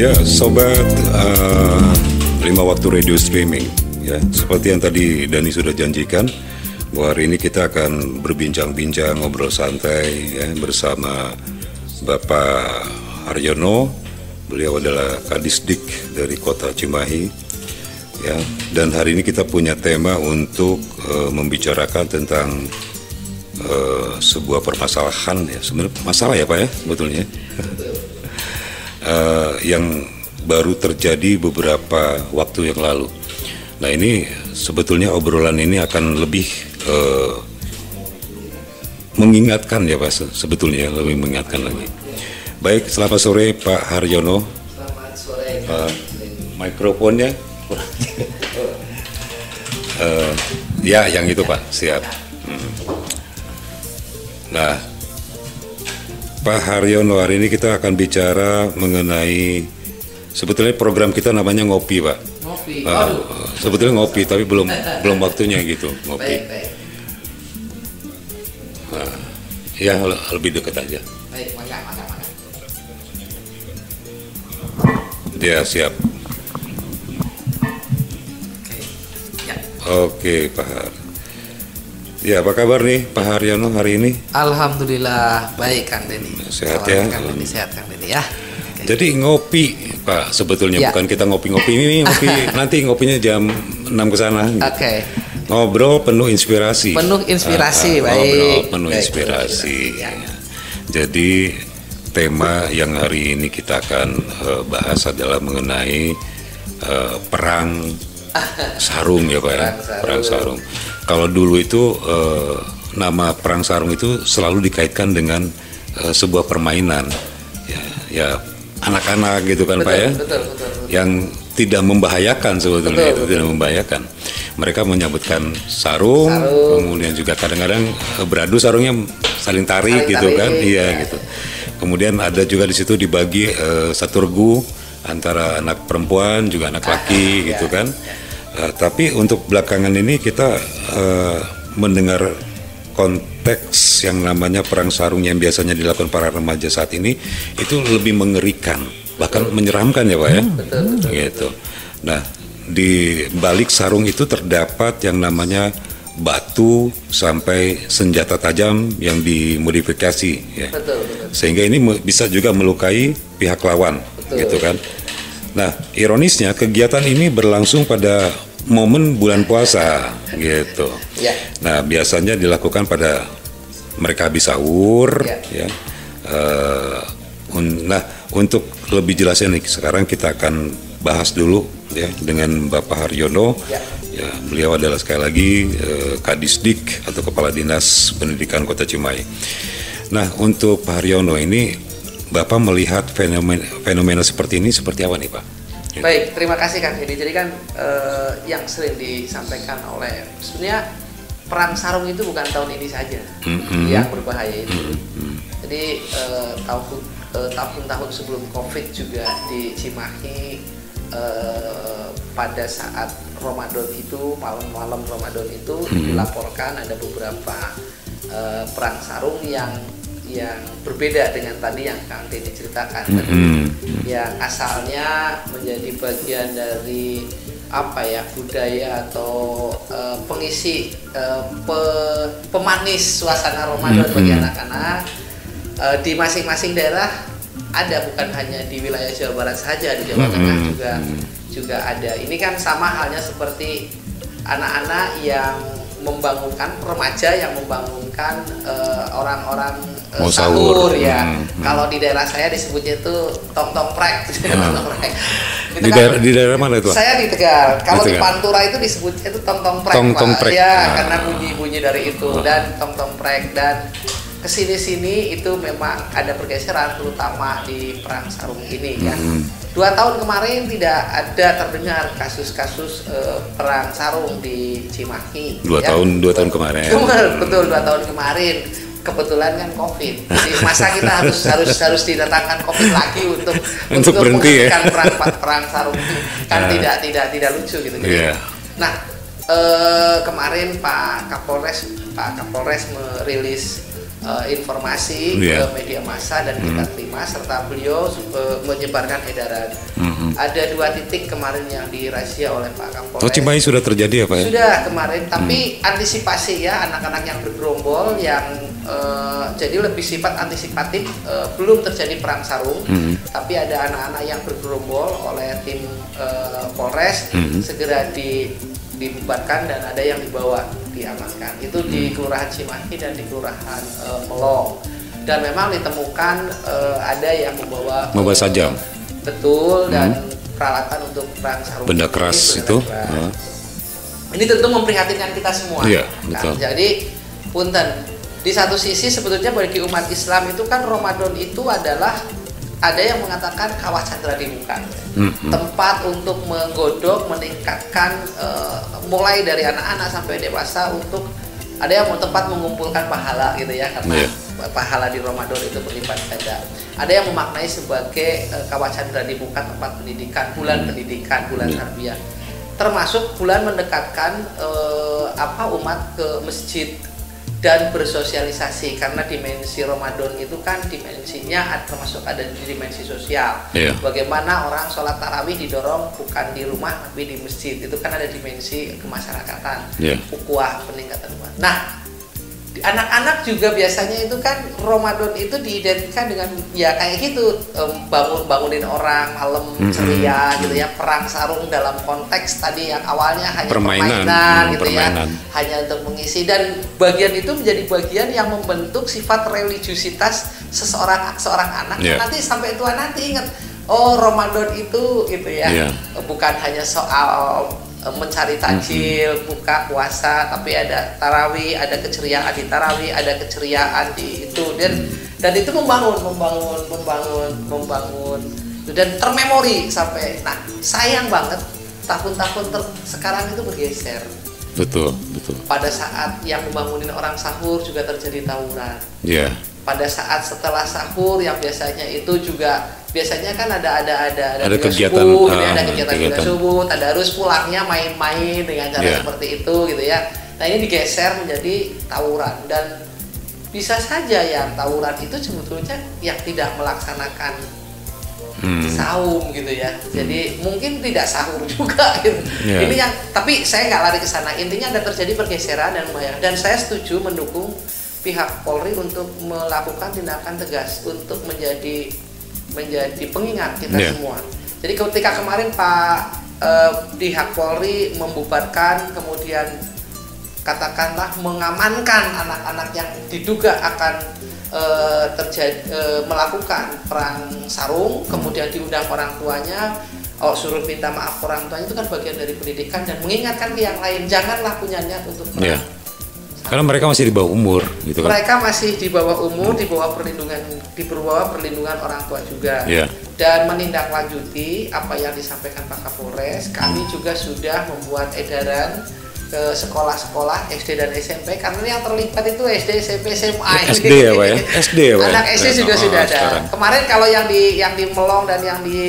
Ya, sobat uh, lima waktu radio streaming. Ya, seperti yang tadi Dani sudah janjikan bahwa hari ini kita akan berbincang-bincang, ngobrol santai ya bersama Bapak Haryono. Beliau adalah Kadisdik dari Kota Cimahi. Ya, dan hari ini kita punya tema untuk uh, membicarakan tentang uh, sebuah permasalahan ya, sebenarnya masalah ya Pak ya sebetulnya. Uh, yang baru terjadi beberapa waktu yang lalu. Nah ini sebetulnya obrolan ini akan lebih uh, mengingatkan ya Pak sebetulnya lebih mengingatkan lagi. Baik, selamat sore Pak Haryono. Selamat sore. Uh, mikrofonnya uh, ya yang itu Pak siap. Hmm. Nah Pak Haryono hari ini kita akan bicara mengenai sebetulnya program kita namanya ngopi Pak. Ngopi. Uh, Aduh. sebetulnya ngopi tapi belum belum waktunya gitu ngopi. Baik, baik. Nah, ya le- lebih dekat aja. Baik, maka, maka, maka. Dia siap. Oke. Ya. Oke Pak Har. Ya apa kabar nih Pak Haryono hari ini? Alhamdulillah baik Kang Denny. Sehat ya? Kang Denny sehat Kang Denny ya. Oke. Jadi ngopi Pak sebetulnya Ya. bukan kita ngopi-ngopi ini ngopi nanti ngopinya jam 6 ke sana. gitu. Oke. Ngobrol penuh inspirasi. Penuh inspirasi, Ah, ah, baik. Ngobrol penuh Baik, inspirasi. Ya. Jadi tema yang hari ini kita akan eh, bahas adalah mengenai eh, perang sarung ya Pak ya. Perang sarung. Perang sarung. Kalau dulu itu eh, nama perang sarung itu selalu dikaitkan dengan eh, sebuah permainan. Ya, ya anak-anak gitu kan Betul, Pak ya betul, betul, betul. yang tidak membahayakan sebetulnya Betul, itu betul. tidak membahayakan. Mereka menyebutkan sarung, Sarung. kemudian juga kadang-kadang eh, beradu sarungnya saling tarik Saling gitu tarik, kan, iya ya. gitu. Kemudian ada juga di situ dibagi eh, satu regu antara anak perempuan juga anak laki ya, gitu kan. Eh, tapi untuk belakangan ini kita eh, mendengar konteks yang namanya perang sarung yang biasanya dilakukan para remaja saat ini itu lebih mengerikan bahkan menyeramkan ya pak ya Betul, betul. gitu nah di balik sarung itu terdapat yang namanya batu sampai senjata tajam yang dimodifikasi ya Betul, betul. sehingga ini bisa juga melukai pihak lawan Betul. gitu kan nah ironisnya kegiatan ini berlangsung pada momen bulan puasa gitu Ya. Nah, biasanya dilakukan pada mereka habis sahur, Ya. ya. Eh, un- nah, untuk lebih jelasnya nih, sekarang kita akan bahas dulu ya dengan Bapak Haryono. Ya. Ya, beliau adalah sekali lagi eh, Kadisdik atau Kepala Dinas Pendidikan Kota Cimahi. Nah, untuk Pak Haryono ini, Bapak melihat fenomena, fenomena seperti ini seperti apa nih, Pak? Baik, terima kasih Kang Denny. Jadi kan eh, yang sering disampaikan oleh sebenarnya perang sarung itu bukan tahun ini saja Mm-mm. yang berbahaya itu. Mm-mm. Jadi eh, tahun eh, tahun-tahun sebelum COVID juga di Cimahi eh, pada saat Ramadan itu malam-malam Ramadan itu Hmm. dilaporkan ada beberapa eh, perang sarung yang yang berbeda dengan tadi yang Kang Denny ceritakan tadi Mm-mm. yang asalnya menjadi bagian dari apa ya budaya atau eh, pengisi eh, pe- pemanis suasana Ramadan bagi Mhm. anak-anak Eh, di masing-masing daerah ada bukan hanya di wilayah Jawa Barat saja di Jawa Tengah Mhm. juga juga ada ini kan sama halnya seperti anak-anak yang membangunkan remaja yang membangunkan orang-orang eh, Mau sahur. ya Hmm, hmm. kalau di daerah saya disebutnya itu tong tong prek. Itu Di kan- daerah, di daerah mana itu? Saya di Tegal kalau Di di. Pantura itu disebutnya itu tong tong prek Tong Pak. tong prek. ya Ah. karena bunyi bunyi dari itu dan tong tong prek dan ke sini sini itu memang ada pergeseran terutama di perang sarung ini ya Hmm. dua tahun kemarin tidak ada terdengar kasus-kasus eh, perang sarung di Cimahi Dua ya. tahun, dua tahun kemarin. Betul, betul dua tahun kemarin. Kebetulan kan COVID. Jadi masa kita harus harus harus didatangkan COVID lagi untuk Untuk berhenti ya. menghentikan perang perang sarung itu kan Ya. tidak tidak tidak lucu gitu. Jadi, Iya. Nah eh, kemarin Pak Kapolres Pak Kapolres merilis uh, informasi Yeah. ke media massa dan kita terima serta beliau uh, menyebarkan edaran. Mhm. Ada dua titik kemarin yang dirazia oleh Pak Kapolres. Oh Cimahi sudah terjadi ya Pak ya? Sudah kemarin, tapi antisipasi ya anak-anak yang bergerombol yang eh, jadi lebih sifat antisipatif eh, belum terjadi perang sarung, Mhm. tapi ada anak-anak yang bergerombol oleh tim eh, Polres Mhm. segera di dibubarkan dan ada yang dibawa diamankan. Itu di Kelurahan Cimahi dan di Kelurahan eh, Melong. Dan memang ditemukan eh, ada yang membawa Membawa sajam. betul dan peralatan untuk perang sarung. Benda Ini keras benda itu. keras. ah. Ini tentu memprihatinkan kita semua. Iya, kan? betul. Jadi, punten. Di satu sisi sebetulnya bagi umat Islam itu kan Ramadan itu adalah ada yang mengatakan kawah candra di muka. Mhm. Tempat untuk menggodok, meningkatkan eh, mulai dari anak-anak sampai dewasa untuk ada yang mau tempat mengumpulkan pahala gitu ya karena Iya. pahala di Ramadan itu berlipat ganda. Ada yang memaknai sebagai eh, kawah candra di muka tempat pendidikan, bulan pendidikan, bulan Iya. tarbiyah. Termasuk bulan mendekatkan eh, apa umat ke masjid dan bersosialisasi karena dimensi Ramadan itu kan dimensinya termasuk ada di dimensi sosial. Iya. Bagaimana orang sholat tarawih didorong bukan di rumah tapi di masjid itu kan ada dimensi kemasyarakatan, Iya. ukuah peningkatan. Nah, anak-anak juga biasanya itu kan Ramadan itu diidentikan dengan ya kayak gitu em, bangun bangunin orang malam Mhm. ceria gitu ya perang sarung dalam konteks tadi yang awalnya hanya Permainan, permainan, hmm, gitu permainan. ya hanya untuk mengisi dan bagian itu menjadi bagian yang membentuk sifat religiusitas seseorang seorang anak Iya. nanti sampai tua nanti ingat oh Ramadan itu gitu ya Iya. bukan hanya soal mencari takjil, buka puasa, tapi ada tarawih, ada keceriaan di tarawih, ada keceriaan di itu dan dan itu membangun, membangun, membangun, membangun dan termemori sampai. Nah sayang banget tahun-tahun ter- sekarang itu bergeser. Betul, betul. Pada saat yang membangunin orang sahur juga terjadi tawuran Ya, pada saat setelah sahur yang biasanya itu juga biasanya kan ada ada ada Ada juga kegiatan, subuh, gitu ya, ah, ada kegiatan kegiatan. subuh, tadarus pulangnya main-main dengan cara Iya. seperti itu gitu ya. Nah ini digeser menjadi tawuran dan bisa saja yang tawuran itu sebetulnya yang tidak melaksanakan hmm, saum gitu ya. Jadi mungkin tidak sahur juga gitu. Iya. Ini yang tapi saya nggak lari ke sana. Intinya ada terjadi pergeseran dan. Dan saya setuju mendukung pihak Polri untuk melakukan tindakan tegas untuk menjadi menjadi pengingat kita Iya. semua. Jadi ketika kemarin Pak eh, pihak Polri membubarkan kemudian katakanlah mengamankan anak-anak yang diduga akan eh, terjadi eh, melakukan perang sarung kemudian diundang orang tuanya oh suruh minta maaf orang tuanya itu kan bagian dari pendidikan dan mengingatkan ke yang lain janganlah punya niat untuk ya. perang Karena mereka masih di bawah umur, gitu kan? mereka masih di bawah umur di bawah perlindungan di bawah perlindungan orang tua juga Iya. dan menindaklanjuti apa yang disampaikan Pak Kapolres kami juga sudah membuat edaran ke sekolah-sekolah SD dan SMP karena yang terlibat itu SD SMP SMA. SD ya, Pak ya? SD ya, Pak ya? anak SD juga Oh, sudah ada sekarang. kemarin kalau yang di yang di Melong dan yang di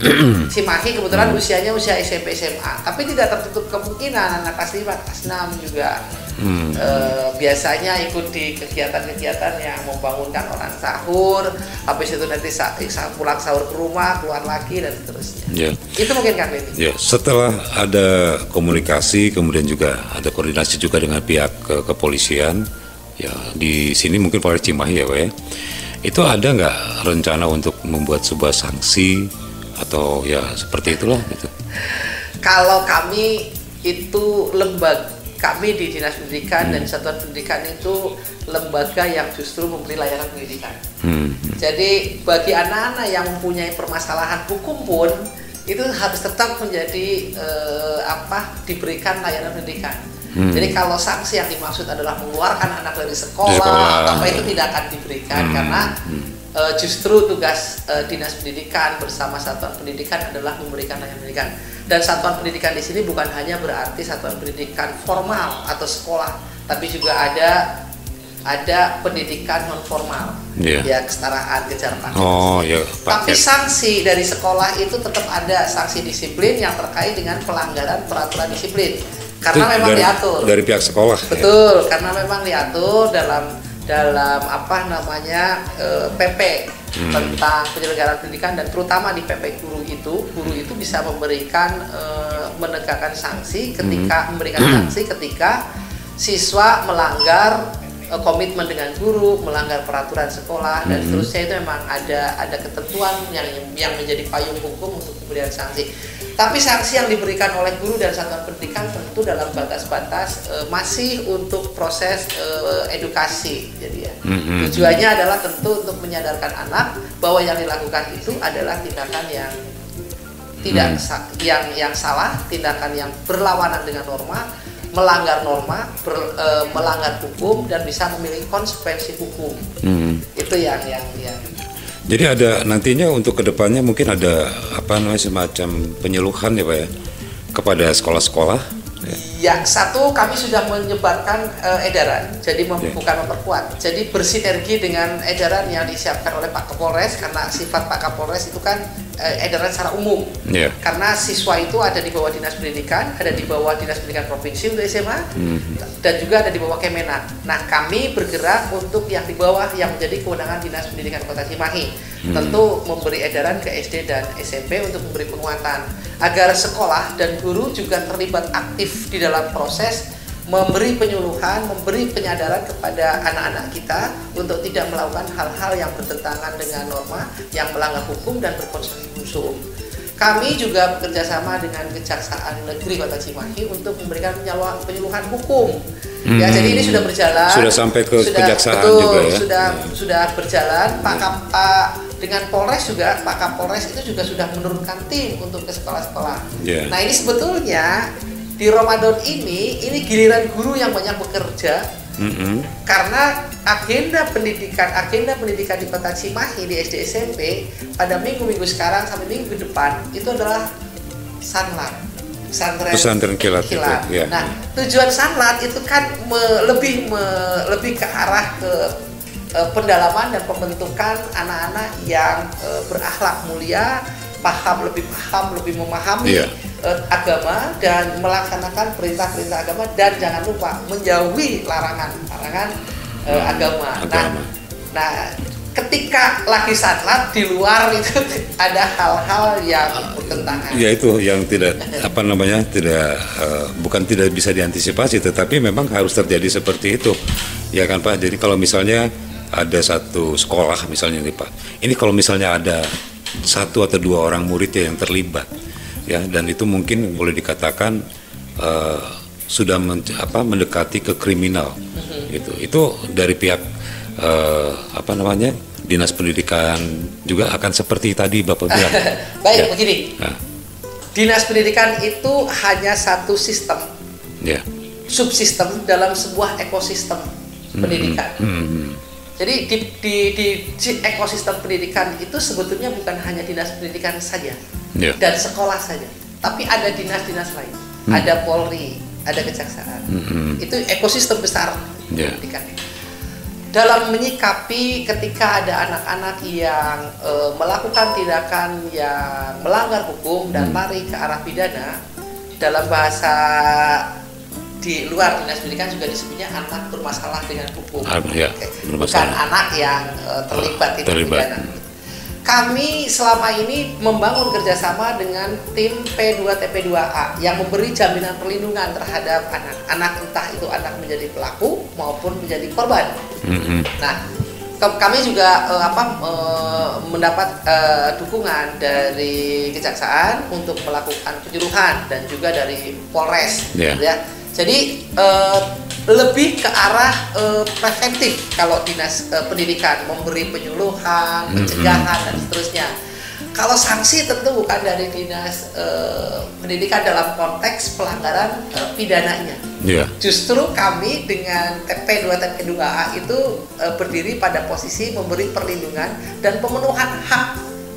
Cimahi kebetulan Hmm. usianya usia SMP SMA tapi tidak tertutup kemungkinan anak kelas 5 kelas 6 juga Hmm. Eh, biasanya ikut di kegiatan-kegiatan yang membangunkan orang sahur habis itu nanti sa- sa- pulang sahur ke rumah keluar lagi dan seterusnya Ya. itu mungkin kan ini Ya, setelah ada komunikasi, kemudian juga ada koordinasi juga dengan pihak ke kepolisian. Ya, di sini mungkin Polres Cimahi ya, Pak ya. Itu ada nggak rencana untuk membuat sebuah sanksi atau ya seperti itulah gitu. kalau kami itu lembaga kami di dinas pendidikan dan satuan pendidikan itu lembaga yang justru memberi layanan pendidikan Hmm. Jadi bagi anak-anak yang mempunyai permasalahan hukum pun itu harus tetap menjadi eh, apa diberikan layanan pendidikan. Hmm. Jadi kalau sanksi yang dimaksud adalah mengeluarkan anak dari sekolah, sekolah. apa itu tidak akan diberikan Hmm. karena Hmm. eh, justru tugas eh, dinas pendidikan bersama satuan pendidikan adalah memberikan layanan pendidikan. Dan satuan pendidikan di sini bukan hanya berarti satuan pendidikan formal atau sekolah, tapi juga ada ada pendidikan non formal Iya. ya kesetaraan kejar paket. Oh ya, Tapi paket. sanksi dari sekolah itu tetap ada sanksi disiplin yang terkait dengan pelanggaran peraturan disiplin. Karena Itu memang dari, diatur. dari pihak sekolah. ya? Betul, karena memang diatur dalam dalam apa namanya eh, PP Hmm. tentang penyelenggaraan pendidikan dan terutama di PP guru itu guru itu bisa memberikan eh, menegakkan sanksi ketika Hmm. memberikan sanksi ketika siswa melanggar eh, komitmen dengan guru, melanggar peraturan sekolah dan Hmm. seterusnya itu memang ada ada ketentuan yang yang menjadi payung hukum untuk pemberian sanksi. Tapi sanksi yang diberikan oleh guru dan satuan pendidikan tentu dalam batas-batas eh, masih untuk proses eh, edukasi. Jadi ya. Mhm. Tujuannya adalah tentu untuk menyadarkan anak bahwa yang dilakukan itu adalah tindakan yang tidak Hmm. yang yang salah, tindakan yang berlawanan dengan norma, melanggar norma, ber- eh, melanggar hukum dan bisa memiliki konsekuensi hukum. Hmm. Itu yang yang yang Jadi ada nantinya untuk ke depannya mungkin ada apa namanya semacam penyeluhan ya pak ya kepada sekolah-sekolah. ya. Ya, satu kami sudah menyebarkan eh, edaran, jadi mem- Ya. bukan memperkuat. Jadi bersinergi dengan edaran yang disiapkan oleh Pak Kapolres karena sifat Pak Kapolres itu kan eh, edaran secara umum. Ya. Karena siswa itu ada di bawah dinas pendidikan, ada di bawah dinas pendidikan provinsi untuk SMA, Mhm. dan juga ada di bawah Kemenak. Nah, kami bergerak untuk yang di bawah yang menjadi kewenangan dinas pendidikan Kota Cimahi. Hmm. Tentu memberi edaran ke SD dan SMP untuk memberi penguatan agar sekolah dan guru juga terlibat aktif di dalam proses memberi penyuluhan, memberi penyadaran kepada anak-anak kita untuk tidak melakukan hal-hal yang bertentangan dengan norma, yang melanggar hukum dan berkonsekuensi hukum. Kami juga bekerjasama dengan Kejaksaan Negeri Kota Cimahi untuk memberikan penyuluhan hukum. Ya, Hmm. jadi ini sudah berjalan. Sudah sampai ke kejaksaan betul, juga ya? Sudah Ya. sudah berjalan. Pak Kap- Pak dengan Polres juga, Pak Kapolres itu juga sudah menurunkan tim untuk ke sekolah-sekolah. Ya. Nah ini sebetulnya di Ramadan ini, ini giliran guru yang banyak bekerja Mhm. karena agenda pendidikan agenda pendidikan di Kota Cimahi di SD SMP pada minggu-minggu sekarang sampai minggu depan itu adalah sanlat pesantren Pesantren kilat itu, ya. Nah tujuan sanlat itu kan me- lebih me- lebih ke arah ke eh, pendalaman dan pembentukan anak-anak yang eh, berakhlak mulia paham lebih paham lebih memahami Iya. Eh, agama dan melaksanakan perintah-perintah agama dan jangan lupa menjauhi larangan-larangan eh, Hmm, agama. agama. Nah, nah ketika lagi sanlat di luar itu ada hal-hal yang bertentangan. Ya itu yang tidak apa namanya tidak eh, bukan tidak bisa diantisipasi tetapi memang harus terjadi seperti itu ya kan Pak jadi kalau misalnya ada satu sekolah misalnya nih Pak ini kalau misalnya ada satu atau dua orang murid ya yang terlibat ya dan itu mungkin boleh dikatakan eh, sudah men- apa mendekati ke kriminal itu itu dari pihak eh, apa namanya dinas pendidikan juga akan seperti tadi Bapak bilang Baik, Ya. begini. Nah, Dinas pendidikan itu hanya satu sistem, ya subsistem dalam sebuah ekosistem pendidikan. Hmm. Jadi di, di, di, di ekosistem pendidikan itu sebetulnya bukan hanya dinas pendidikan saja Ya. dan sekolah saja, tapi ada dinas-dinas lain, Hmm. ada Polri, ada kejaksaan. Hmm. Itu ekosistem besar Ya. pendidikan. Dalam menyikapi ketika ada anak-anak yang eh, melakukan tindakan yang melanggar hukum dan Hmm. lari ke arah pidana, dalam bahasa di luar dinas pendidikan juga disebutnya anak bermasalah dengan hukum. Ya. Bukan anak yang eh, terlibat tindak Terlibat. pidana. Kami selama ini membangun kerjasama dengan tim P2TP2A yang memberi jaminan perlindungan terhadap anak-anak entah itu anak menjadi pelaku maupun menjadi korban. Mhm. Nah, ke- kami juga eh, apa eh, mendapat eh, dukungan dari kejaksaan untuk melakukan penyuluhan dan juga dari Polres, Ya. gitu ya. Jadi eh, lebih ke arah eh, preventif kalau dinas eh, pendidikan memberi penyuluhan, Mm-mm. pencegahan dan seterusnya. Kalau sanksi tentu bukan dari dinas eh, pendidikan dalam konteks pelanggaran eh, pidananya. Ya. Justru kami dengan TP2 TP2A itu eh, berdiri pada posisi memberi perlindungan dan pemenuhan hak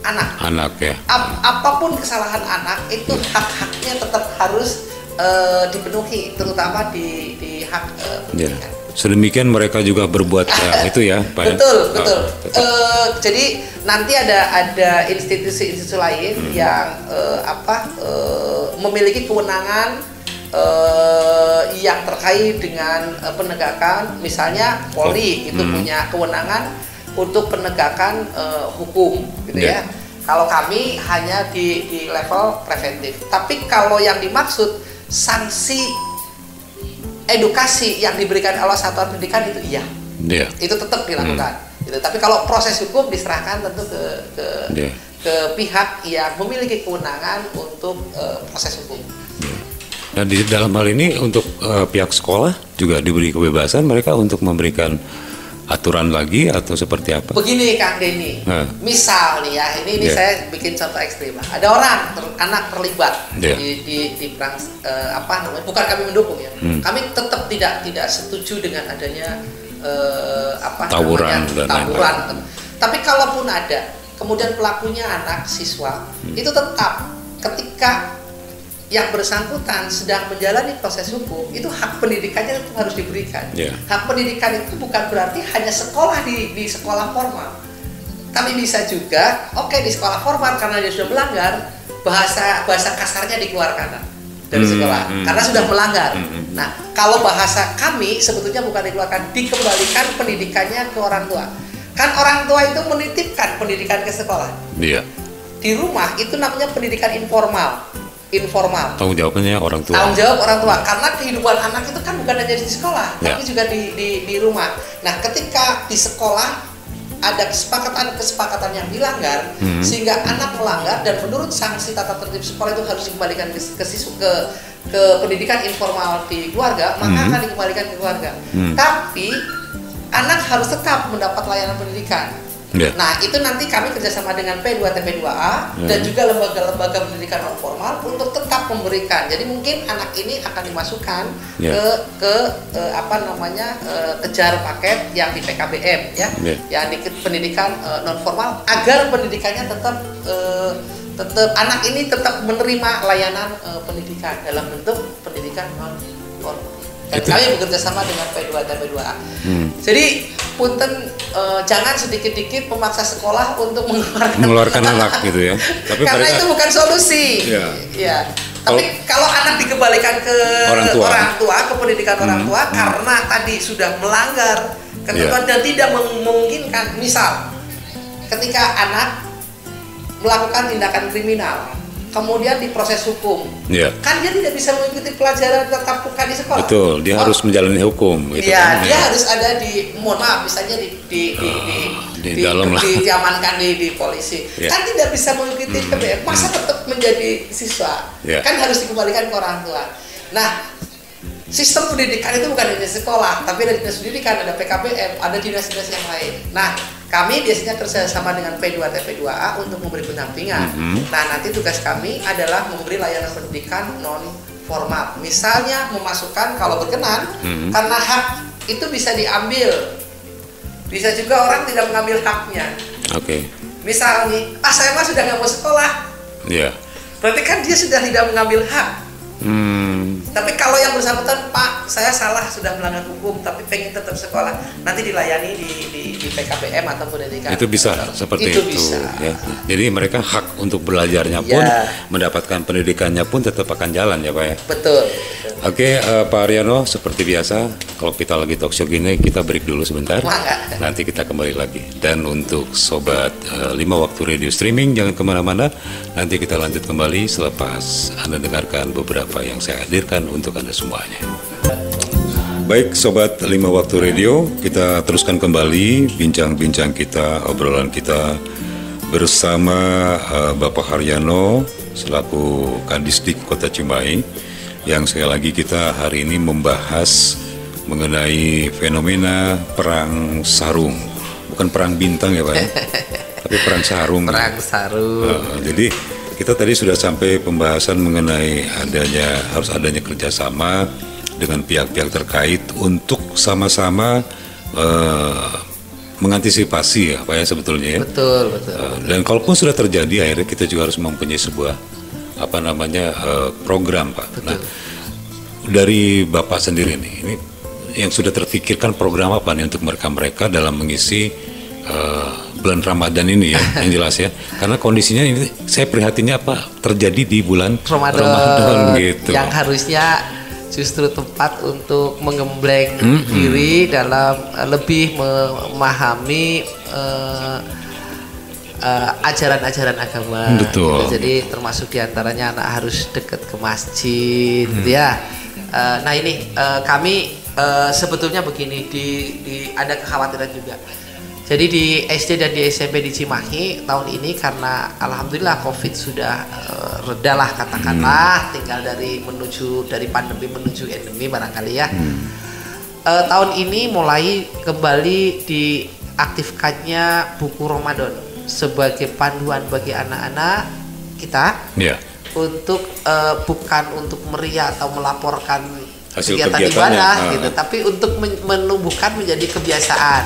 anak. Anak ya. Ap- apa pun kesalahan anak itu hak-haknya tetap harus eh, dipenuhi, terutama di di hak pendidikan. Sedemikian mereka juga berbuat ya, itu ya, Pak. ya? Betul, Ah, betul. betul. Eh, jadi nanti ada ada institusi-institusi lain Hmm. yang eh, apa eh, memiliki kewenangan eh, yang terkait dengan eh, penegakan, misalnya Polri itu Hmm. punya kewenangan untuk penegakan eh, hukum, gitu Ya. ya. Kalau kami hanya di, di level preventif. Tapi kalau yang dimaksud sanksi edukasi yang diberikan oleh satuan pendidikan itu iya, Iya. itu tetap dilakukan. Gitu. Tapi kalau proses hukum diserahkan tentu ke ke, Iya. ke pihak yang memiliki kewenangan untuk eh, proses hukum. Dan di dalam hal ini untuk eh, pihak sekolah juga diberi kebebasan mereka untuk memberikan aturan lagi atau seperti apa? Begini Kang Denny, Nah. misal nih ya, ini ini Iya. saya bikin contoh ekstrim. Ada orang ter- anak terlibat Iya. di, di di perang eh, apa namanya? Bukan kami mendukung ya. Hmm. Kami tetap tidak tidak setuju dengan adanya eh, apa Tawuran namanya? dan tawuran. Tapi kalaupun ada, kemudian pelakunya anak siswa, Hmm. itu tetap ketika yang bersangkutan sedang menjalani proses hukum itu hak pendidikannya itu harus diberikan. Iya. Hak pendidikan itu bukan berarti hanya sekolah di, di sekolah formal, tapi bisa juga oke di sekolah formal karena dia sudah melanggar bahasa bahasa kasarnya dikeluarkan dari Hmm, sekolah hmm. karena sudah melanggar. Hmm, hmm. Nah kalau bahasa kami sebetulnya bukan dikeluarkan, dikembalikan pendidikannya ke orang tua. Kan orang tua itu menitipkan pendidikan ke sekolah. Iya. Di rumah itu namanya pendidikan informal, informal Tanggung jawabnya orang tua. tanggung jawab orang tua karena kehidupan anak itu kan bukan hanya di sekolah Ya. tapi juga di, di di rumah nah ketika di sekolah ada kesepakatan kesepakatan yang dilanggar Hmm. sehingga anak melanggar dan menurut sanksi tata tertib sekolah itu harus dikembalikan ke, ke siswa ke ke pendidikan informal di keluarga maka Hmm. akan dikembalikan ke keluarga Hmm. tapi anak harus tetap mendapat layanan pendidikan Iya. Nah, itu nanti kami kerjasama dengan P2TP2A Hmm. dan juga lembaga-lembaga pendidikan non formal untuk tetap memberikan. Jadi mungkin anak ini akan dimasukkan Ya. ke ke eh, apa namanya eh, kejar paket yang di PKBM ya, Ya. yang di pendidikan non formal agar pendidikannya tetap eh, tetap anak ini tetap menerima layanan eh, pendidikan dalam bentuk pendidikan non formal. Dan Itu. kami bekerja sama dengan P2TP2A. Hmm. Jadi punten eh, jangan sedikit-dikit memaksa sekolah untuk mengeluarkan Mengeluarkan anak gitu ya. Tapi Karena mereka itu bukan solusi. Iya. Iya. Tapi kalau anak dikembalikan ke Orang tua. tua, ke pendidikan orang Hmm, tua hmm. karena tadi sudah melanggar ketentuan Iya. dan tidak memungkinkan. Misal, ketika anak melakukan tindakan kriminal, kemudian diproses hukum, Iya. kan dia tidak bisa mengikuti pelajaran tatap muka di sekolah. Betul, dia Oh, harus menjalani hukum gitu Iya, kan. dia ya. harus ada di, mohon maaf, misalnya di di di di, di dalam lah. diamankan di, di polisi. Iya. Kan tidak bisa mengikuti Hmm, KBM, masa tetap menjadi siswa? Iya. Kan harus dikembalikan ke orang tua. Nah, sistem pendidikan itu bukan di sekolah, tapi ada dinas pendidikan, ada PKBM, ada dinas-dinas yang lain. Nah, kami biasanya kerjasama dengan P2TP2A untuk memberi pendampingan. Mhm. Nah, nanti tugas kami adalah memberi layanan pendidikan non formal. Misalnya memasukkan kalau berkenan, Mhm. karena hak itu bisa diambil. Bisa juga orang tidak mengambil haknya. Oke. Misal nih, ah saya mah sudah nggak mau sekolah. Iya. Berarti kan dia sudah tidak mengambil hak. Hmm. Tapi kalau yang bersangkutan, Pak, saya salah sudah melanggar hukum, tapi pengen tetap sekolah, nanti dilayani di, di, di PKPM atau pendidikan. Itu bisa seperti itu, Itu bisa. ya. Jadi mereka hak untuk belajarnya pun Ya. mendapatkan pendidikannya pun tetap akan jalan ya, Pak ya. Betul. Oke, eh, Pak Ariano, seperti biasa, kalau kita lagi talk show gini, kita break dulu sebentar. Mangga. Nanti kita kembali lagi. Dan untuk sobat eh, lima waktu radio streaming, jangan ke mana-mana. Nanti kita lanjut kembali selepas Anda dengarkan beberapa yang saya hadirkan untuk Anda semuanya. Baik, sobat lima waktu radio, kita teruskan kembali bincang-bincang kita, obrolan kita bersama eh, Bapak Haryono selaku Kadisdik Kota Cimahi yang sekali lagi kita hari ini membahas mengenai fenomena perang sarung, bukan perang bintang ya Pak, ya? tapi perang sarung. Perang sarung. Uh, jadi kita tadi sudah sampai pembahasan mengenai adanya harus adanya kerjasama dengan pihak-pihak terkait untuk sama-sama uh, mengantisipasi ya Pak ya sebetulnya ya. Betul, betul. Uh, dan kalaupun sudah terjadi akhirnya kita juga harus mempunyai sebuah apa namanya uh, program Pak. Nah dari Bapak sendiri nih ini yang sudah terpikirkan program apa nih untuk mereka-mereka dalam mengisi uh, bulan Ramadan ini ya yang jelas ya karena kondisinya ini saya prihatinnya apa terjadi di bulan Ramadan, Ramadan gitu yang harusnya justru tempat untuk mengembleng Mm-mm. diri dalam eh, lebih memahami eh, ajaran-ajaran agama. Betul. gitu. Jadi termasuk di antaranya anak harus dekat ke masjid, gitu ya. Eh, nah ini eh, kami eh, sebetulnya begini di, di ada kekhawatiran juga. Jadi di SD dan di SMP di Cimahi tahun ini karena alhamdulillah Covid sudah eh, reda lah katakanlah, tinggal dari menuju dari pandemi menuju endemi barangkali ya. Eh, tahun ini mulai kembali diaktifkannya buku Ramadan sebagai panduan bagi anak-anak kita Ya. untuk eh, bukan untuk meriah atau melaporkan Hasil kegiatan ibadah ah. gitu, tapi untuk men- menumbuhkan menjadi kebiasaan.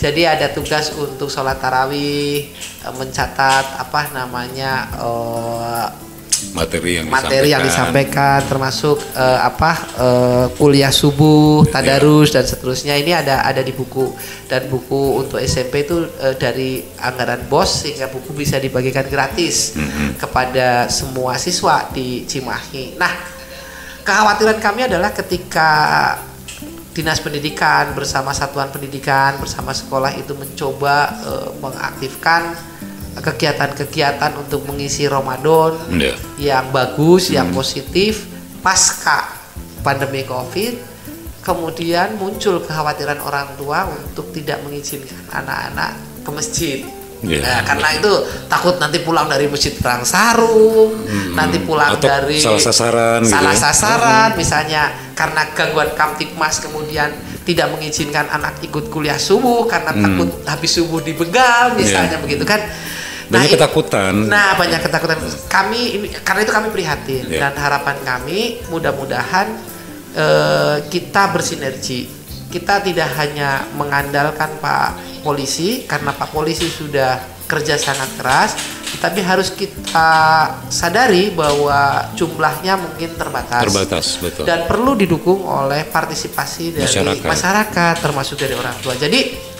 Jadi ada tugas untuk sholat tarawih, eh, mencatat apa namanya eh, Materi yang materi yang disampaikan. disampaikan termasuk eh, apa eh, kuliah subuh, tadarus dan seterusnya ini ada ada di buku dan buku untuk SMP itu eh, dari anggaran BOS sehingga buku bisa dibagikan gratis kepada semua siswa di Cimahi. Nah, kekhawatiran kami adalah ketika Dinas Pendidikan bersama Satuan Pendidikan bersama sekolah itu mencoba eh, mengaktifkan kegiatan-kegiatan untuk mengisi Ramadan Ya. yang bagus, yang positif pasca pandemi Covid, kemudian muncul kekhawatiran orang tua untuk tidak mengizinkan anak-anak ke masjid. Iya, Nah, karena itu takut nanti pulang dari masjid perang sarung, nanti pulang Atau dari salah sasaran gitu salah ya. sasaran, misalnya karena gangguan kamtipmas kemudian tidak mengizinkan anak ikut kuliah subuh karena takut habis subuh dibegal, misalnya Iya. begitu kan. Banyak itu- ketakutan. Nah, banyak ketakutan. Kami ini karena itu kami prihatin Ya. dan harapan kami mudah-mudahan eh, kita bersinergi. Kita tidak hanya mengandalkan Pak Polisi karena Pak Polisi sudah kerja sangat keras, tapi harus kita sadari bahwa jumlahnya mungkin terbatas. Terbatas, betul. Dan perlu didukung oleh partisipasi dari Masyarakat. masyarakat termasuk dari orang tua. Jadi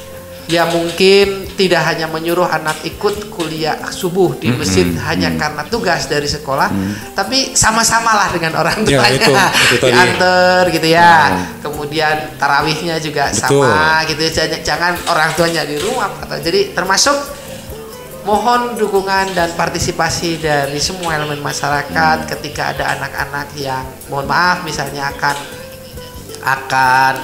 ya mungkin tidak hanya menyuruh anak ikut kuliah subuh di masjid hanya karena tugas dari sekolah, tapi sama-samalah dengan orang Ya, tuanya itu- itu tadi. diantar gitu ya. Ya. Kemudian tarawihnya juga Betul. sama gitu ya. Jangan, jangan orang tuanya di rumah. atau- Jadi termasuk mohon dukungan dan partisipasi dari semua elemen masyarakat ketika ada anak-anak yang mohon maaf misalnya akan akan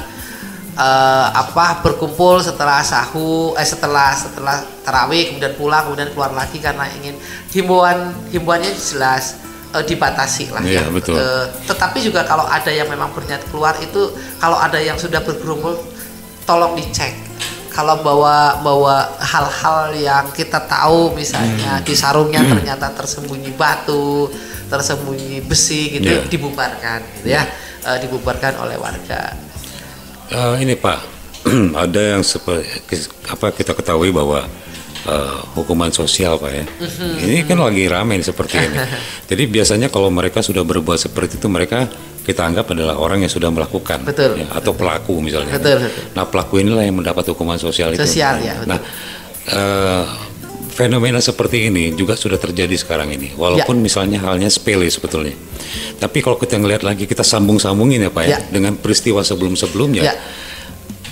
eh, apa berkumpul setelah sahur eh setelah setelah tarawih kemudian pulang kemudian keluar lagi karena ingin himbauan himbauannya jelas eh, dibatasi lah Iya, ya. betul. Eh, tetapi juga kalau ada yang memang berniat keluar itu kalau ada yang sudah berkerumun tolong dicek kalau bawa bawa hal-hal yang kita tahu misalnya Hmm. di sarungnya ternyata tersembunyi batu tersembunyi besi gitu Iya. dibubarkan gitu ya Eh, dibubarkan oleh warga Eh, ini Pak, ada yang seperti apa kita ketahui bahwa eh, hukuman sosial Pak ya. Mhm. Ini kan lagi ramai seperti ini. Jadi biasanya kalau mereka sudah berbuat seperti itu mereka kita anggap adalah orang yang sudah melakukan Betul. ya, atau pelaku misalnya. Betul, betul. Nah pelaku inilah yang mendapat hukuman sosial itu. Sosial, ya, betul. Nah eh, fenomena seperti ini juga sudah terjadi sekarang ini. Walaupun Ya. misalnya halnya sepele sebetulnya. Tapi kalau kita ngelihat lagi kita sambung-sambungin ya Pak ya, Ya. dengan peristiwa sebelum-sebelumnya Ya.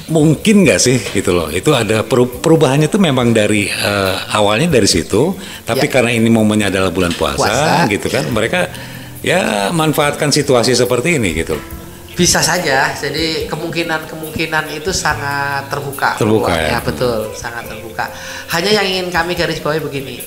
mungkin nggak sih gitu loh itu ada peru- perubahannya tuh memang dari eh, awalnya dari situ tapi Ya. karena ini momennya adalah bulan puasa, Puasa. gitu kan mereka ya manfaatkan situasi seperti ini gitu bisa saja jadi kemungkinan-kemungkinan itu sangat terbuka Terbuka, peluangnya, ya. betul sangat terbuka hanya yang ingin kami garis bawahi begini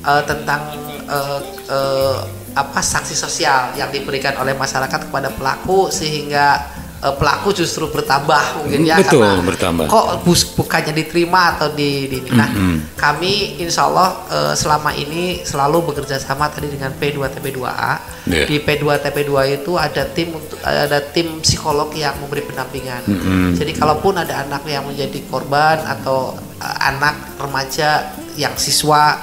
eh, tentang eh, eh, apa sanksi sosial yang diberikan oleh masyarakat kepada pelaku sehingga eh, pelaku justru bertambah mungkin ya Betul, karena bertambah. kok bus bukannya diterima atau di, di nah kami insya Allah eh, selama ini selalu bekerja sama tadi dengan P2TP2A Iya. di P2TP2 itu ada tim untuk ada tim psikolog yang memberi pendampingan. Jadi kalaupun ada anak yang menjadi korban atau eh, anak remaja yang siswa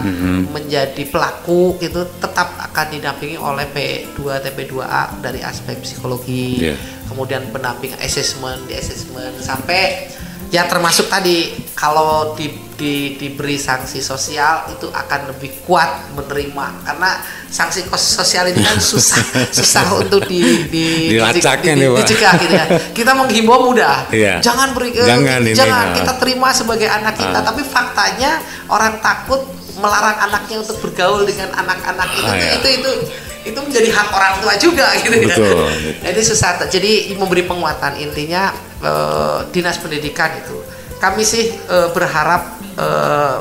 menjadi pelaku itu tetap akan didampingi oleh P2TP2A dari aspek psikologi. Iya. kemudian pendampingan assessment di assessment. Sampai ya termasuk tadi kalau di, di, diberi sanksi sosial itu akan lebih kuat menerima karena sanksi sosial ini kan susah susah untuk di, di, Dilacaknya di, nih, Pak. dicegah gitu ya. Kita menghimbau mudah. Iya. Jangan beri eh, Jangan ini, jangan nah. kita terima sebagai anak kita, Ah. tapi faktanya orang takut melarang anaknya untuk bergaul dengan anak-anak itu Ah, iya. itu itu itu menjadi hak orang tua juga gitu ya. Betul. Jadi susah. Jadi memberi penguatan intinya eh, dinas pendidikan itu. Kami sih eh, berharap eh,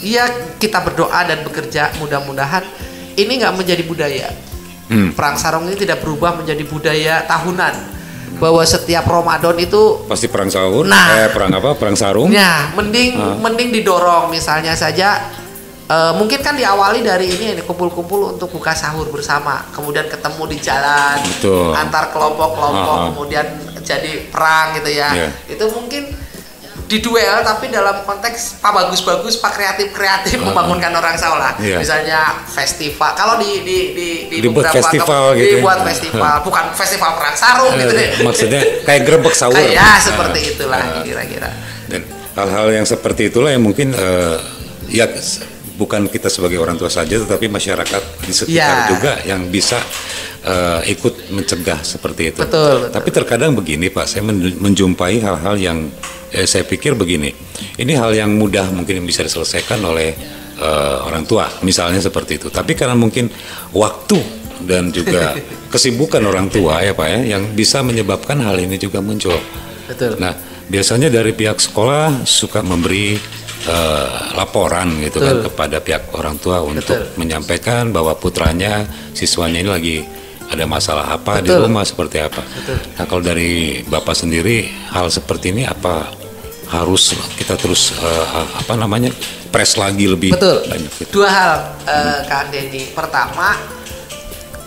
ya kita berdoa dan bekerja mudah-mudahan ini nggak menjadi budaya. Hmm. Perang sarung ini tidak berubah menjadi budaya tahunan bahwa setiap Ramadan itu Pasti perang sahur, Nah. eh perang apa? Perang sarung. Ya, mending Ah. mending didorong misalnya saja eh, mungkin kan diawali dari ini ini kumpul-kumpul untuk buka sahur bersama, kemudian ketemu di jalan Betul. antar kelompok-kelompok, Ah, ah. kemudian jadi perang gitu ya. Iya. Itu mungkin diduel tapi dalam konteks pak bagus-bagus pak kreatif-kreatif membangunkan orang Saula Iya. misalnya festival kalau di di di, di Dibuat beberapa festival tem- gitu ya. dibuat festival bukan festival perang sarung gitu deh Eh, Maksudnya kayak gerbek sahur. Kayak ya seperti Ah. itulah Ah. kira-kira Dan hal-hal yang seperti itulah yang mungkin eh, ya bukan kita sebagai orang tua saja, tetapi masyarakat di sekitar Ya. juga yang bisa eh, ikut mencegah seperti itu. Betul, betul. Tapi terkadang begini Pak, saya men- menjumpai hal-hal yang eh, saya pikir begini. Ini hal yang mudah mungkin bisa diselesaikan oleh eh, orang tua, misalnya seperti itu. Tapi karena mungkin waktu dan juga kesibukan orang tua ya Pak ya, yang bisa menyebabkan hal ini juga muncul. betul Nah, biasanya dari pihak sekolah suka memberi eh, laporan gitu kan Betul. kepada pihak orang tua untuk Betul. menyampaikan bahwa putranya, siswanya ini lagi ada masalah apa di Betul. rumah seperti apa. Betul. Nah, kalau dari Bapak sendiri hal seperti ini apa harus kita terus eh, apa namanya? press lagi lebih Betul. banyak gitu. Dua hal, eh, Kang Denny. Pertama, eh,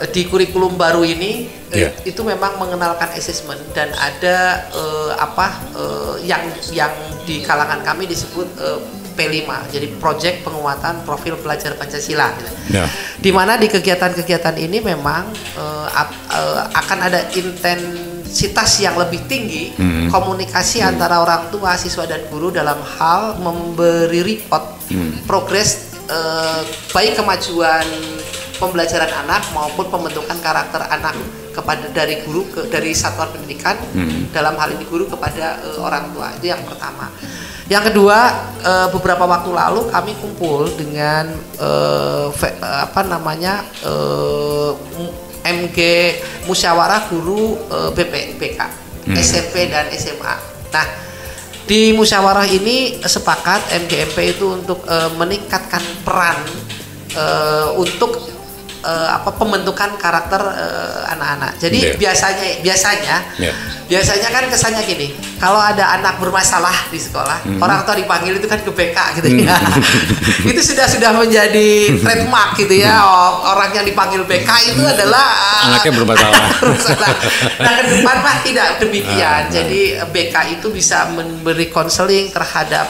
di kurikulum baru ini eh, Iya. itu memang mengenalkan asesmen dan ada eh, apa eh, yang yang di kalangan kami disebut eh, P5, jadi Project Penguatan Profil Pelajar Pancasila. gitu. Ya. Di mana di kegiatan-kegiatan ini memang ap- eh, akan ada intensitas yang lebih tinggi Hmm. komunikasi antara orang tua, siswa dan guru dalam hal memberi report Hmm. progres eh, baik kemajuan pembelajaran anak maupun pembentukan karakter anak kepada dari guru ke dari satuan pendidikan Hmm. dalam hal ini guru kepada eh, orang tua itu yang pertama. Yang kedua eh, beberapa waktu lalu kami kumpul dengan eh, fe- apa namanya M- MG Musyawarah Guru eh, BP BK Hmm. SMP dan SMA. Nah di musyawarah ini sepakat MGMP itu untuk eh, meningkatkan peran eh, untuk eh, apa pembentukan karakter eh, anak-anak. Jadi Iya. biasanya biasanya Ya. biasanya kan kesannya gini, kalau ada anak bermasalah di sekolah, Hmm. orang tua dipanggil itu kan ke BK gitu ya. itu sudah sudah menjadi trademark gitu ya. Oh, Orang yang dipanggil BK itu adalah eh, Anaknya bermasalah. bermasalah. Nah ke depan mah tidak demikian. Ah, ah. Jadi BK itu bisa memberi konseling terhadap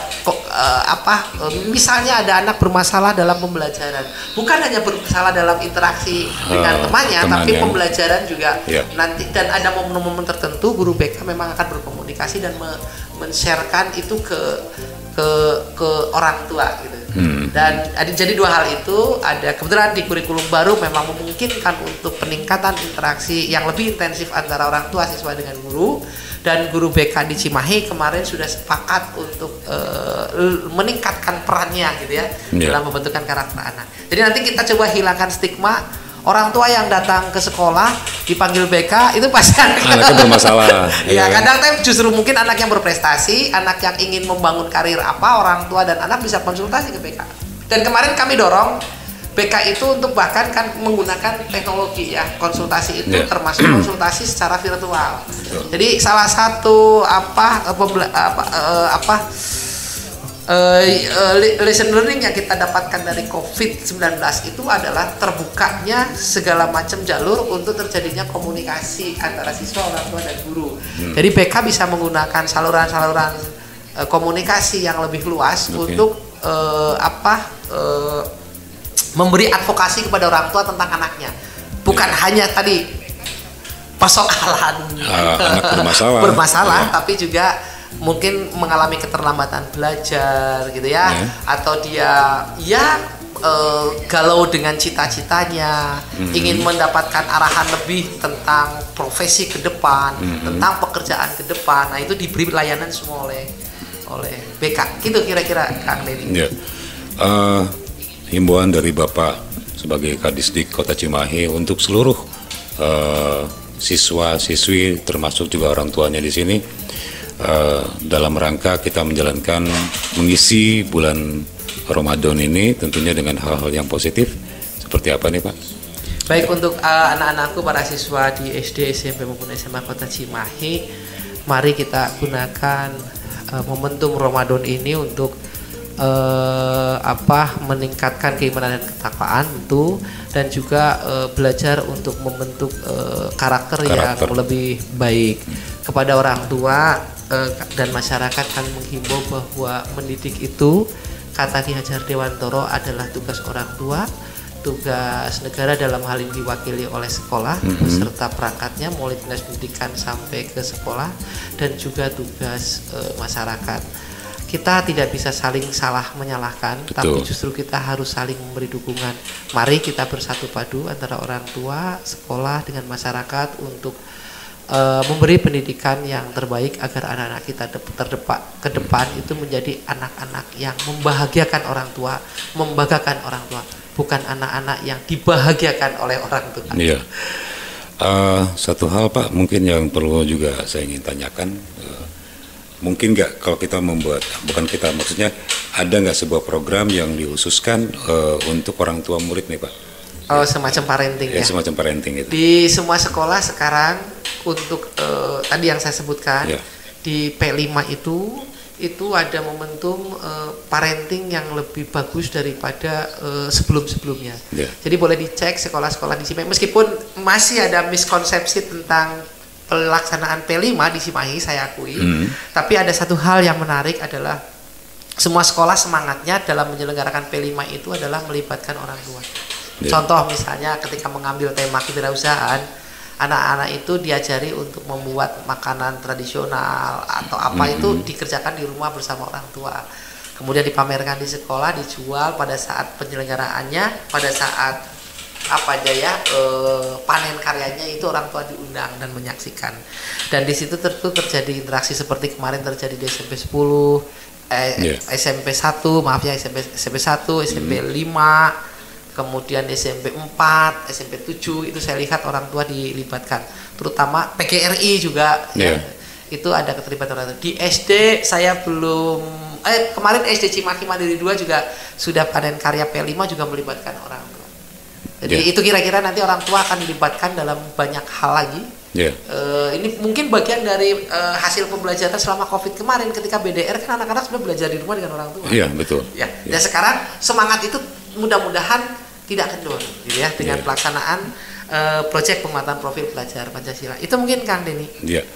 eh, apa? eh, misalnya ada anak bermasalah dalam pembelajaran, bukan hanya bermasalah dalam interaksi dengan Ah, temannya, tapi temannya. pembelajaran juga Ya. nanti dan ada momen-momen tertentu guru BK memang akan berkomunikasi dan me- men-sharekan itu ke ke ke orang tua gitu. Hmm. Dan ada jadi dua hal itu ada kebetulan di kurikulum baru memang memungkinkan untuk peningkatan interaksi yang lebih intensif antara orang tua siswa dengan guru dan guru BK di Cimahi kemarin sudah sepakat untuk l- meningkatkan perannya gitu ya Ya. dalam membentukkan karakter anak. Jadi nanti kita coba hilangkan stigma orang tua yang datang ke sekolah dipanggil BK itu pasti Anaknya bermasalah, iya ya kan? kadang kadang justru mungkin anak yang berprestasi, anak yang ingin membangun karir apa, orang tua dan anak bisa konsultasi ke BK. Dan kemarin kami dorong BK itu untuk bahkan kan menggunakan teknologi ya konsultasi itu Ya. termasuk konsultasi secara virtual. Jadi salah satu apa apa eh, apa eh, eh, li- lesson learning yang kita dapatkan dari COVID-19 itu adalah terbukanya segala macam jalur untuk terjadinya komunikasi antara siswa, orang tua, dan guru. Jadi BK bisa menggunakan saluran-saluran eh, komunikasi yang lebih luas Oke. untuk eh, apa eh, memberi advokasi kepada orang tua tentang anaknya. Bukan hanya tadi persoalan anak bermasalah. bermasalah, Ya. tapi juga mungkin mengalami keterlambatan belajar gitu ya, yeah. atau dia ya uh, galau dengan cita-citanya, mm-hmm. ingin mendapatkan arahan lebih tentang profesi ke depan, mm-hmm. tentang pekerjaan ke depan. Nah, itu diberi layanan semua oleh oleh BK. Gitu kira-kira Kang Dedi. Yeah. Uh, himbauan dari Bapak sebagai Kadisdik Kota Cimahi untuk seluruh uh, siswa-siswi termasuk juga orang tuanya di sini uh, dalam rangka kita menjalankan mengisi bulan Ramadan ini tentunya dengan hal-hal yang positif seperti apa nih Pak? Baik untuk uh, anak-anakku para siswa di SD, SMP maupun SMA Kota Cimahi, mari kita gunakan uh, momentum Ramadan ini untuk uh, apa meningkatkan keimanan dan ketakwaan itu dan juga uh, belajar untuk membentuk uh, karakter, karakter. yang lebih baik kepada orang tua uh, dan masyarakat kami menghimbau bahwa mendidik itu kata Ki Hajar Dewantoro adalah tugas orang tua tugas negara dalam hal ini diwakili oleh sekolah mm -hmm. beserta perangkatnya mulai dinas pendidikan sampai ke sekolah dan juga tugas e, masyarakat kita tidak bisa saling salah menyalahkan Betul. tapi justru kita harus saling memberi dukungan mari kita bersatu padu antara orang tua sekolah dengan masyarakat untuk uh, memberi pendidikan yang terbaik agar anak-anak kita terdepak ke depan itu menjadi anak-anak yang membahagiakan orang tua, membanggakan orang tua, bukan anak-anak yang dibahagiakan oleh orang tua. Iya. Uh, satu hal Pak, mungkin yang perlu juga saya ingin tanyakan, uh, mungkin nggak kalau kita membuat, bukan kita, maksudnya ada nggak sebuah program yang dihususkan uh, untuk orang tua murid nih Pak? Oh, semacam parenting ya? ya? semacam parenting itu. Di semua sekolah sekarang untuk uh, tadi yang saya sebutkan yeah. di P5 itu itu ada momentum uh, parenting yang lebih bagus daripada uh, sebelum-sebelumnya. Yeah. Jadi boleh dicek sekolah-sekolah di Cimahi meskipun masih ada miskonsepsi tentang pelaksanaan P5 di Cimahi saya akui. Mm. Tapi ada satu hal yang menarik adalah semua sekolah semangatnya dalam menyelenggarakan P5 itu adalah melibatkan orang tua. Yeah. Contoh misalnya ketika mengambil tema kewirausahaan anak-anak itu diajari untuk membuat makanan tradisional atau apa mm -hmm. itu dikerjakan di rumah bersama orang tua. Kemudian dipamerkan di sekolah, dijual pada saat penyelenggaraannya, pada saat apa aja ya e, panen karyanya itu orang tua diundang dan menyaksikan. Dan di situ tentu terjadi interaksi seperti kemarin terjadi di SMP 10, eh, yeah. SMP 1, maaf ya SMP SMP 1, SMP mm -hmm. 5 kemudian SMP 4, SMP 7 itu saya lihat orang tua dilibatkan, terutama PGRI juga yeah. ya. Iya. Itu ada keterlibatan orang tua. Di SD saya belum eh kemarin SD Cimahi Mandiri 2 juga sudah panen karya P5 juga melibatkan orang. Jadi yeah. itu kira-kira nanti orang tua akan dilibatkan dalam banyak hal lagi. Yeah. Uh, ini mungkin bagian dari uh, hasil pembelajaran selama COVID kemarin ketika BDR kan anak-anak sudah belajar di rumah dengan orang tua. Iya, yeah, betul. Ya. Yeah. Dan sekarang semangat itu mudah-mudahan tidak kendor gitu ya dengan yeah. pelaksanaan uh, proyek penguatan profil pelajar Pancasila. Itu mungkin Kang Denny. Iya. Yeah.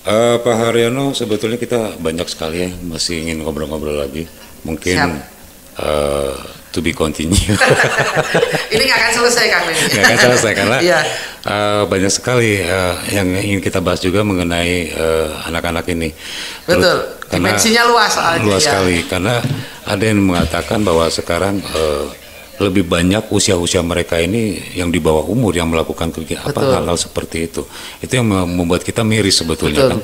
Uh, Pak Haryono sebetulnya kita banyak sekali ya masih ingin ngobrol-ngobrol lagi. Mungkin uh, to be continue. Ini nggak akan selesai Kang. Nggak akan selesai karena yeah. uh, banyak sekali uh, yang ingin kita bahas juga mengenai anak-anak uh, ini. Betul. Terus, Dimensinya luas. Luas ya. sekali karena ada yang mengatakan bahwa sekarang uh, lebih banyak usia-usia mereka ini yang di bawah umur yang melakukan kegiatan apa hal-hal seperti itu. Itu yang membuat kita miris sebetulnya betul. kan.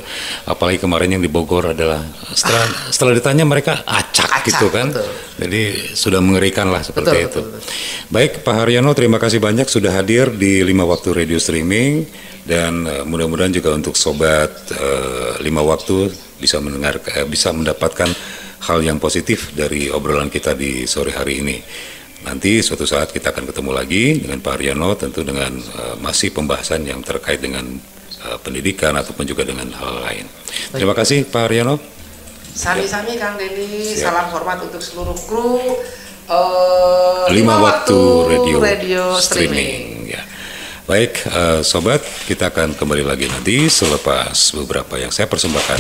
Apalagi kemarin yang di Bogor adalah setelah ah. setelah ditanya mereka acak, acak gitu kan. Betul. Jadi sudah mengerikan lah seperti betul, itu. Betul, betul. Baik Pak Haryono terima kasih banyak sudah hadir di lima waktu radio streaming dan uh, mudah-mudahan juga untuk sobat uh, lima waktu bisa mendengar uh, bisa mendapatkan hal yang positif dari obrolan kita di sore hari ini. Nanti suatu saat kita akan ketemu lagi dengan Pak Aryono tentu dengan uh, masih pembahasan yang terkait dengan uh, pendidikan ataupun juga dengan hal lain. Terima kasih Pak Aryono. Sami-sami Kang Denny, salam hormat untuk seluruh kru uh, lima, waktu, waktu radio, radio streaming. streaming. Ya. Baik, uh, sobat, kita akan kembali lagi nanti selepas beberapa yang saya persembahkan.